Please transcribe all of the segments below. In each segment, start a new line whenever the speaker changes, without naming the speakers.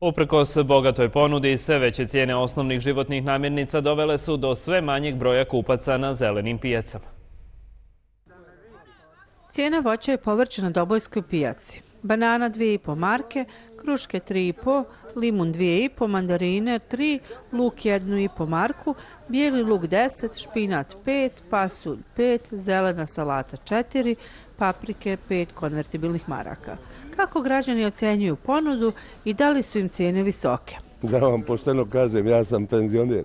Uprkos bogatoj ponudi, sve veće cijene osnovnih životnih namirnica dovele su do sve manjeg broja kupaca na zelenim pijacama.
Cijena voća je povrća na Dobojskoj pijaci. Banana 2,5 marke, kruške 3,5, limun 2,5, mandarine 3, luk 1,5 marku, bijeli luk 10, špinat 5, pasulj 5, zelena salata 4, paprike 5 konvertibilnih maraka. Kako građani ocenjuju ponudu i da li su im cijene visoke?
Da vam pošteno kažem, ja sam penzioner.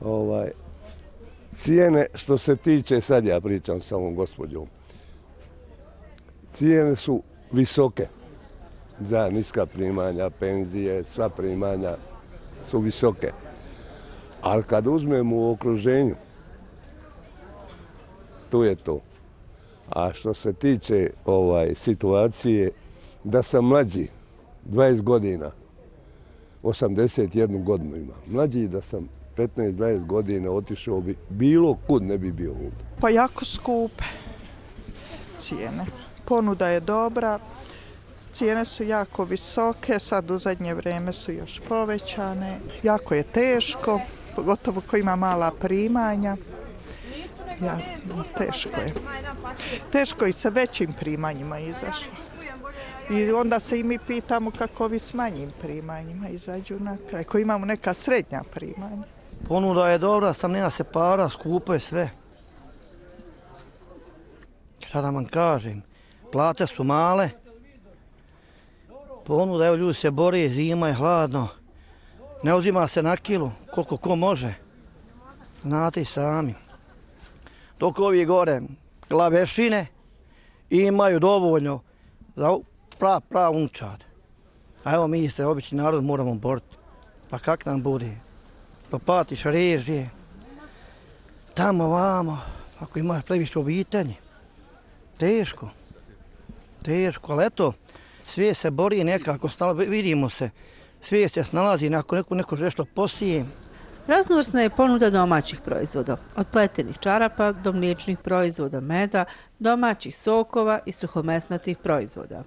Ovaj, cijene što se tiče, sad ja pričam s ovom gospođom, cijene su visoke za niska primanja, penzije, sva primanja su visoke. Ali kad uzmemo u okruženju, tu je to. A što se tiče ovaj situacije, da sam mlađi, 20 godina, 81 godinu imam, Mlađi da sam 15-20 godina otišao bi, bilo kud ne bi bio ovdje.
Pa jako skupe cijene. Ponuda je dobra, cijene su jako visoke, sad u zadnje vreme su još povećane. Jako je teško, pogotovo ko ima mala primanja. Ja, teško je. Teško i sa većim primanjima izašlo. I onda se i mi pitamo kako vi s manjim primanjima izađu na kraj, ko imamo neka srednja primanja.
Ponuda je dobra, sam nema se para, skupo je sve. Šta da vam kažem, plate su male, ponuda, evo ljudi se bori, zima je hladno, ne uzima se na kilu, koliko ko može, znate i sami. Dok ovi gore glavešine imaju dovoljno za prav, prav unčad. A evo mi se, obični narod, moramo boriti. Pa kak nam bude? Pa Lopatiš režije, tamo, vamo, ako imaš previše obitelji, teško, teško, ali eto, sve se bori nekako, stalo vidimo se, sve se snalazi, ako neko, neko nešto posije,
Raznovrsna je ponuda domaćih proizvoda, od pletenih čarapa do mliječnih proizvoda, meda, domaćih sokova i suhomesnatih proizvoda.